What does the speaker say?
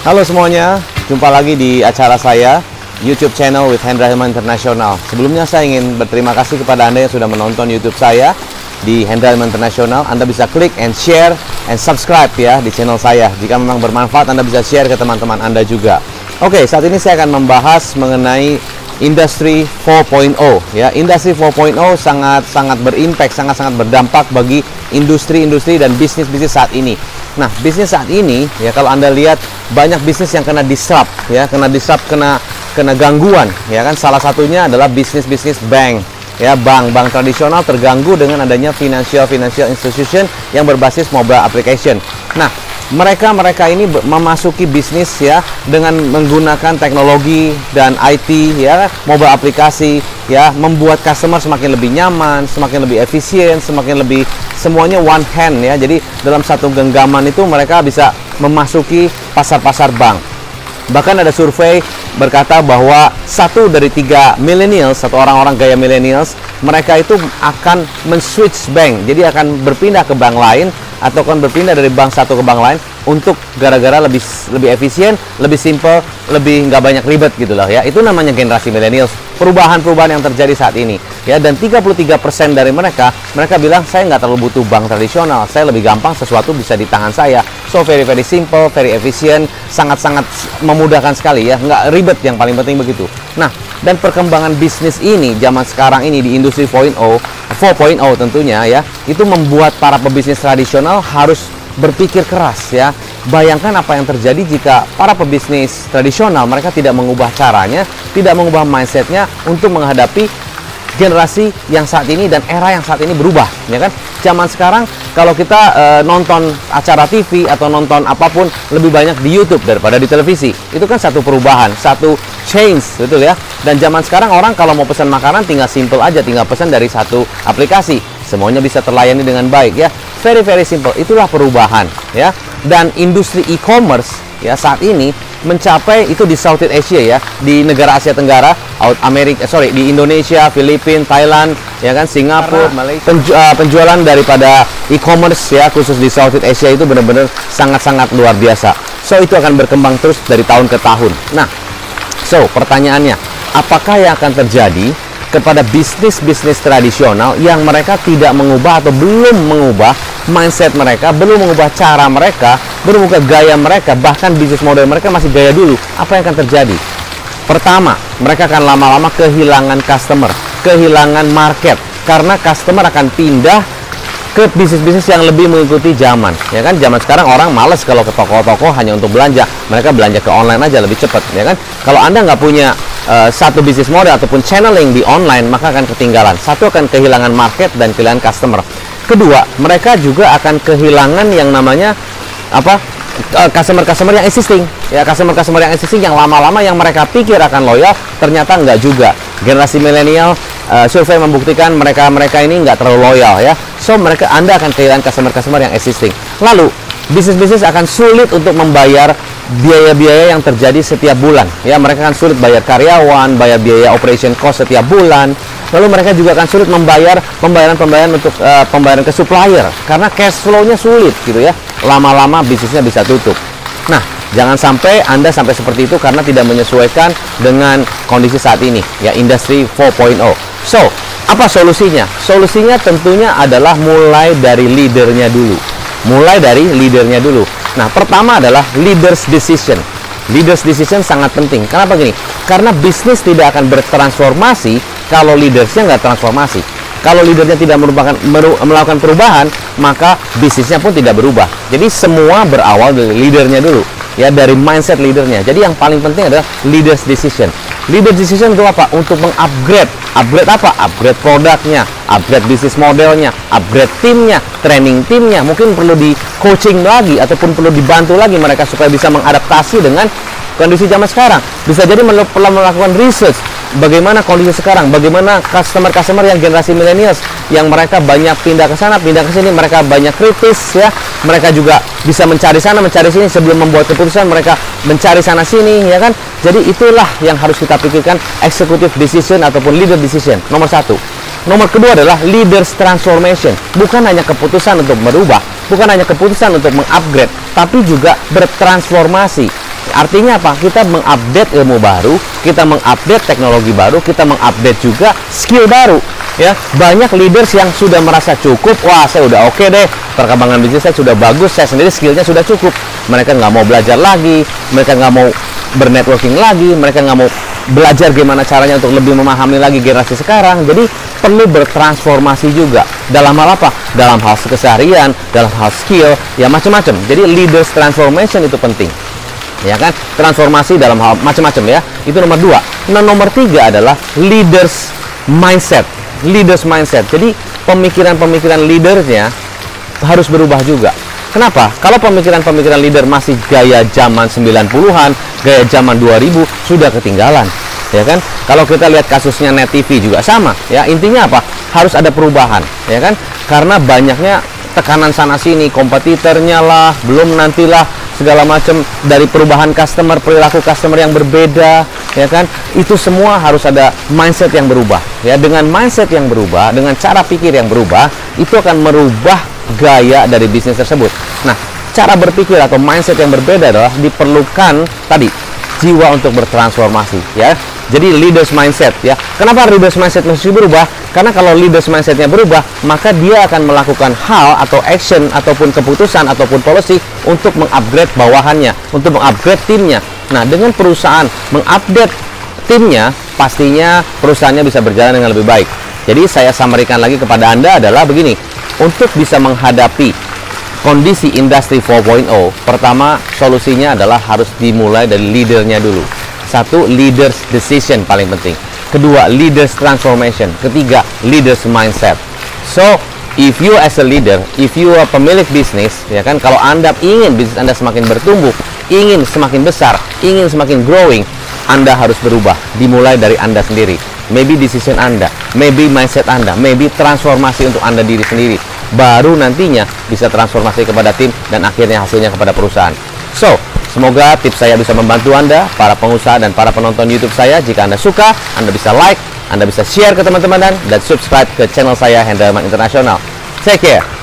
Halo semuanya, jumpa lagi di acara saya YouTube channel with Hendra Hilman International. Sebelumnya saya ingin berterima kasih kepada Anda yang sudah menonton YouTube saya di Hendra Hilman International. Anda bisa klik and share and subscribe ya di channel saya. Jika memang bermanfaat, Anda bisa share ke teman-teman Anda juga. Oke, saat ini saya akan membahas mengenai industri 4.0 ya. Industri 4.0 sangat sangat berimpact, sangat sangat berdampak bagi industri-industri dan bisnis-bisnis saat ini. Nah, bisnis saat ini ya kalau Anda lihat banyak bisnis yang kena disrupt ya, kena disrupt, kena kena gangguan ya kan salah satunya adalah bisnis-bisnis bank ya bank bank tradisional terganggu dengan adanya financial financial institution yang berbasis mobile application. Nah, mereka mereka ini memasuki bisnis ya dengan menggunakan teknologi dan IT ya mobile aplikasi ya membuat customer semakin lebih nyaman semakin lebih efisien semakin lebih semuanya one hand ya. Jadi dalam satu genggaman itu mereka bisa memasuki pasar-pasar bank bahkan ada survei berkata bahwa satu dari tiga millennials atau orang-orang gaya millennials mereka itu akan men-switch bank. Jadi akan berpindah ke bank lain atau kan berpindah dari bank satu ke bank lain untuk gara-gara lebih lebih efisien, lebih simple, lebih nggak banyak ribet gitu loh ya. Itu namanya generasi milenial. Perubahan-perubahan yang terjadi saat ini ya dan 33% dari mereka mereka bilang saya nggak terlalu butuh bank tradisional. Saya lebih gampang sesuatu bisa di tangan saya. So very very simple, very efisien, sangat-sangat memudahkan sekali ya. Nggak ribet yang paling penting begitu. Nah, dan perkembangan bisnis ini zaman sekarang ini di industri 4.0 4.0 tentunya ya itu membuat para pebisnis tradisional harus berpikir keras ya. Bayangkan apa yang terjadi jika para pebisnis tradisional mereka tidak mengubah caranya tidak mengubah mindsetnya untuk menghadapi generasi yang saat ini dan era yang saat ini berubah ya kan? Zaman sekarang kalau kita e, nonton acara TV atau nonton apa pun lebih banyak di YouTube daripada di televisi. Itu kan satu perubahan satu change betul ya? Dan zaman sekarang orang kalau mau pesan makanan tinggal simple aja tinggal pesan dari satu aplikasi. Semuanya bisa terlayani dengan baik ya very very simple. Itulah perubahan ya. Dan industri e-commerce ya saat ini mencapai itu di Southeast Asia ya. Di negara Asia Tenggara Amerika sorry di Indonesia Filipina Thailand ya kan Singapura Malaysia. Penju, uh, penjualan daripada e-commerce ya khusus di Southeast Asia itu benar-benar sangat-sangat luar biasa. So itu akan berkembang terus dari tahun ke tahun. Nah so pertanyaannya apakah yang akan terjadi kepada bisnis-bisnis tradisional yang mereka tidak mengubah atau belum mengubah mindset mereka, belum mengubah cara mereka, belum mengubah gaya mereka, bahkan bisnis model mereka masih gaya dulu. Apa yang akan terjadi? Pertama, mereka akan lama-lama kehilangan customer, kehilangan market karena customer akan pindah ke bisnis-bisnis yang lebih mengikuti zaman ya kan zaman sekarang orang males kalau ke toko-toko hanya untuk belanja mereka belanja ke online aja lebih cepat ya kan kalau anda nggak punya uh, satu bisnis model ataupun channeling di online maka akan ketinggalan satu akan kehilangan market dan kehilangan customer kedua mereka juga akan kehilangan yang namanya apa eh, customer-customer yang existing ya customer-customer yang existing yang lama-lama yang mereka pikir akan loyal ternyata nggak juga generasi milenial uh, survei membuktikan mereka-mereka ini nggak terlalu loyal ya. So mereka Anda akan kehilangan customer-customer yang existing. Lalu bisnis-bisnis akan sulit untuk membayar biaya-biaya yang terjadi setiap bulan. Ya, mereka akan sulit bayar karyawan, bayar biaya operation cost setiap bulan. Lalu mereka juga akan sulit membayar pembayaran-pembayaran untuk uh, pembayaran ke supplier karena cash flow-nya sulit gitu ya. Lama-lama bisnisnya bisa tutup. Nah, Jangan sampai Anda sampai seperti itu karena tidak menyesuaikan dengan kondisi saat ini, ya industri 4.0. So, apa solusinya? Solusinya tentunya adalah mulai dari leadernya dulu. Mulai dari leadernya dulu. Nah, pertama adalah leaders decision. Leaders decision sangat penting. Kenapa gini? Karena bisnis tidak akan bertransformasi kalau leadersnya nggak transformasi. Kalau leadernya tidak merupakan melakukan perubahan, maka bisnisnya pun tidak berubah. Jadi semua berawal dari leadernya dulu ya dari mindset leadernya. Jadi yang paling penting adalah leaders decision. Leader decision itu apa? Untuk mengupgrade. Upgrade apa? Upgrade produknya, upgrade bisnis modelnya, upgrade timnya, training timnya. Mungkin perlu di coaching lagi ataupun perlu dibantu lagi mereka supaya bisa mengadaptasi dengan kondisi zaman sekarang. Bisa jadi perlu melakukan research bagaimana kondisi sekarang, bagaimana customer-customer yang generasi milenials yang mereka banyak pindah ke sana, pindah ke sini, mereka banyak kritis ya. Mereka juga bisa mencari sana, mencari sini sebelum membuat keputusan, mereka mencari sana sini ya kan. Jadi itulah yang harus kita pikirkan executive decision ataupun leader decision. Nomor satu. Nomor kedua adalah leaders transformation. Bukan hanya keputusan untuk merubah, bukan hanya keputusan untuk mengupgrade, tapi juga bertransformasi Artinya apa? Kita mengupdate ilmu baru, kita mengupdate teknologi baru, kita mengupdate juga skill baru. Ya, banyak leaders yang sudah merasa cukup. Wah, saya udah oke okay deh. Perkembangan bisnis saya sudah bagus. Saya sendiri skillnya sudah cukup. Mereka nggak mau belajar lagi. Mereka nggak mau bernetworking lagi. Mereka nggak mau belajar gimana caranya untuk lebih memahami lagi generasi sekarang. Jadi perlu bertransformasi juga dalam hal apa? Dalam hal keseharian, dalam hal skill, ya macam-macam. Jadi leaders transformation itu penting ya kan transformasi dalam hal macam-macam ya itu nomor dua nah nomor tiga adalah leaders mindset leaders mindset jadi pemikiran-pemikiran leadersnya harus berubah juga Kenapa? Kalau pemikiran-pemikiran leader masih gaya zaman 90-an, gaya zaman 2000 sudah ketinggalan. Ya kan? Kalau kita lihat kasusnya Net TV juga sama, ya. Intinya apa? Harus ada perubahan, ya kan? Karena banyaknya tekanan sana sini, kompetitornya lah, belum nantilah segala macam dari perubahan customer perilaku customer yang berbeda ya kan? Itu semua harus ada mindset yang berubah ya. Dengan mindset yang berubah dengan cara pikir yang berubah itu akan merubah gaya dari bisnis tersebut. Nah cara berpikir atau mindset yang berbeda adalah diperlukan tadi jiwa untuk bertransformasi ya jadi leaders mindset ya. Kenapa leaders mindset mesti berubah? Karena kalau leaders mindsetnya berubah, maka dia akan melakukan hal atau action ataupun keputusan ataupun policy untuk mengupgrade bawahannya, untuk mengupgrade timnya. Nah, dengan perusahaan mengupdate timnya, pastinya perusahaannya bisa berjalan dengan lebih baik. Jadi saya samarikan lagi kepada Anda adalah begini. Untuk bisa menghadapi kondisi industri 4.0, pertama solusinya adalah harus dimulai dari leadernya dulu satu, leaders decision paling penting. Kedua, leaders transformation. Ketiga, leaders mindset. So, if you as a leader, if you are pemilik bisnis, ya kan, kalau Anda ingin bisnis Anda semakin bertumbuh, ingin semakin besar, ingin semakin growing, Anda harus berubah. Dimulai dari Anda sendiri. Maybe decision Anda, maybe mindset Anda, maybe transformasi untuk Anda diri sendiri. Baru nantinya bisa transformasi kepada tim dan akhirnya hasilnya kepada perusahaan. So, Semoga tips saya bisa membantu Anda, para pengusaha dan para penonton YouTube saya. Jika Anda suka, Anda bisa like, Anda bisa share ke teman-teman dan, subscribe ke channel saya Hendraman Internasional. Take care.